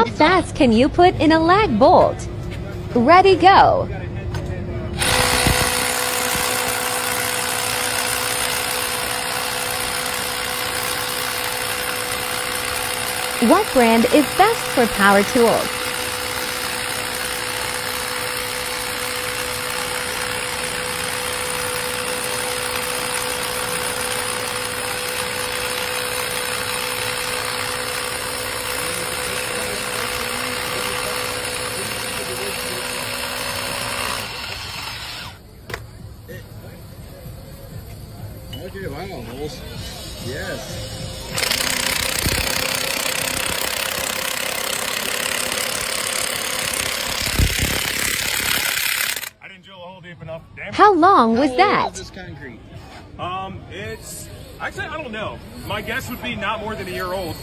How fast can you put in a lag bolt? Ready, go. What brand is best for power tools? Okay, wow, Knowles. Yes. I didn't drill a hole deep enough. Damn. How long was How old that? is this concrete? Um, it's actually I don't know. My guess would be not more than a year old.